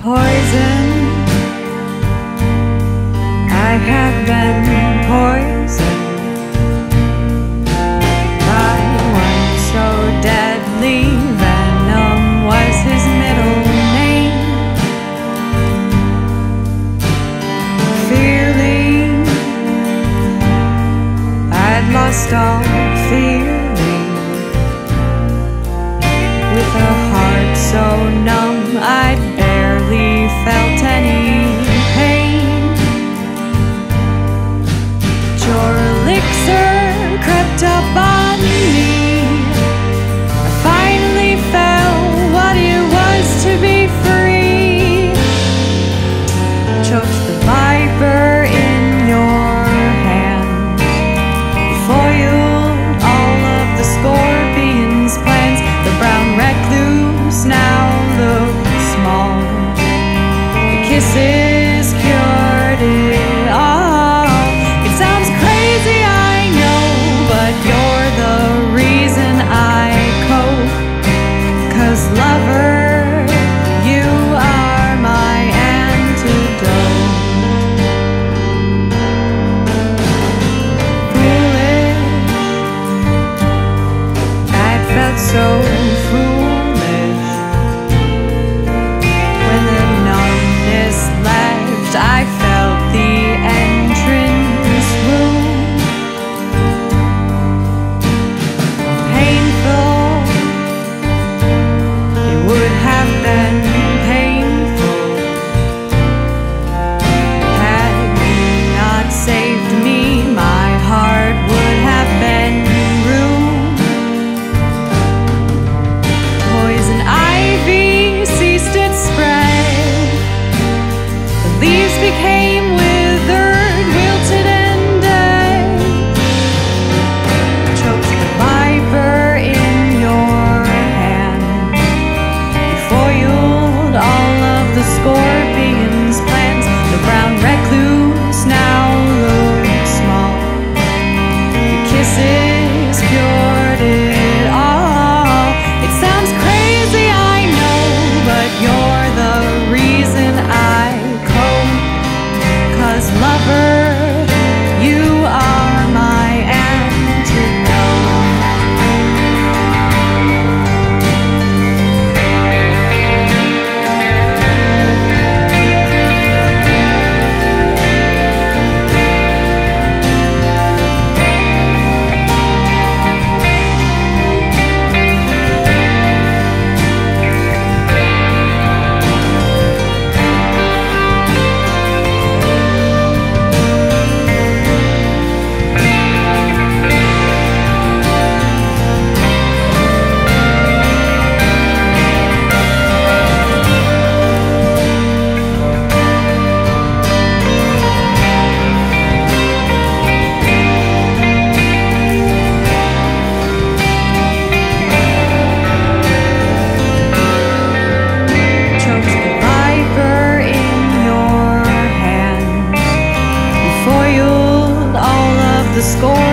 poison. I have been poisoned by one so deadly. Venom was his middle name. Feeling I'd lost all. the score.